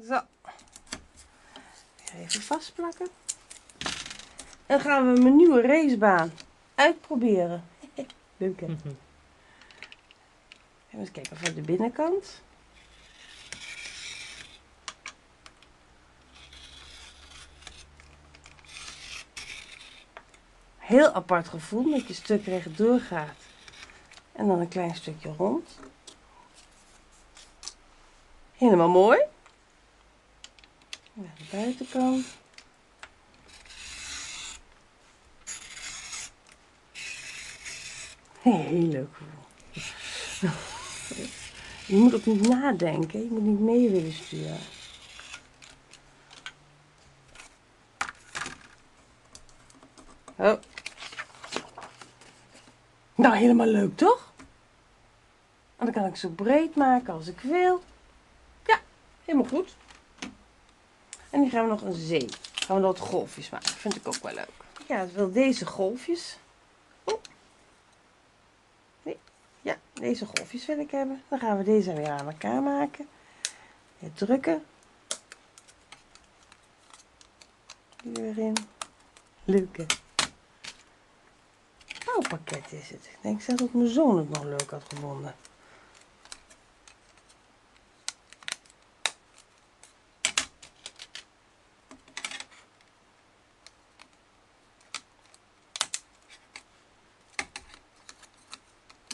Zo. Even vastplakken. En dan gaan we mijn nieuwe racebaan uitproberen. Leuk hè? Even kijken van de binnenkant. Heel apart gevoel dat je stuk rechtdoor gaat. En dan een klein stukje rond. Helemaal mooi. Buitenkant. Heel leuk gevoel. Je moet ook niet nadenken, je moet niet mee willen sturen. Oh. Nou, helemaal leuk toch? En dan kan ik zo breed maken als ik wil. Ja, helemaal goed. En nu gaan we nog een zee. Gaan we wat golfjes maken. Vind ik ook wel leuk. Ja, ik wil deze golfjes. Oh. Nee. Ja, deze golfjes wil ik hebben. Dan gaan we deze weer aan elkaar maken. Weer drukken. Die er weer in. Leuke. Bouwpakket is het. Ik denk zelfs dat mijn zoon het nog leuk had gevonden.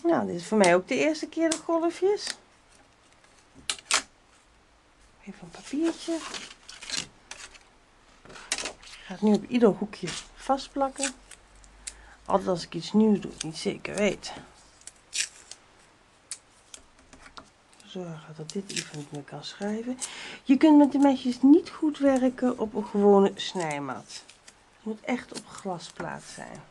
Nou, dit is voor mij ook de eerste keer de golfjes. Even een papiertje. Ik ga het nu op ieder hoekje vastplakken. Altijd als ik iets nieuws doe, niet zeker weet. Zorgen dat dit even meer kan schrijven. Je kunt met de mesjes niet goed werken op een gewone snijmat. Het moet echt op glasplaat zijn.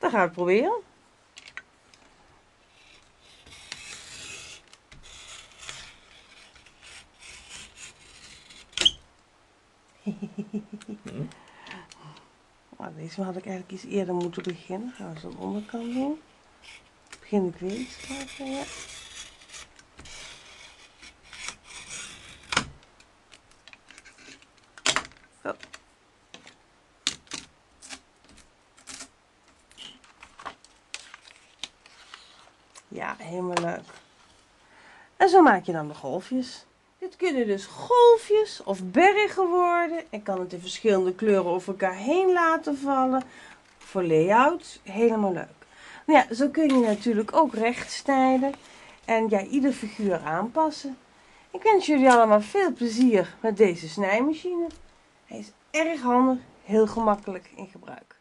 Dan gaan we proberen. Nou, deze had ik eigenlijk iets eerder moeten beginnen. Gaan we zo de onderkant doen. Begin ik weer iets te ja. Ja, helemaal leuk. En zo maak je dan de golfjes. Dit kunnen dus golfjes of bergen worden. Ik kan het in verschillende kleuren over elkaar heen laten vallen. Voor layout, helemaal leuk. Nou ja, zo kun je natuurlijk ook recht snijden. En ja, ieder figuur aanpassen. Ik wens jullie allemaal veel plezier met deze snijmachine. Hij is erg handig, heel gemakkelijk in gebruik.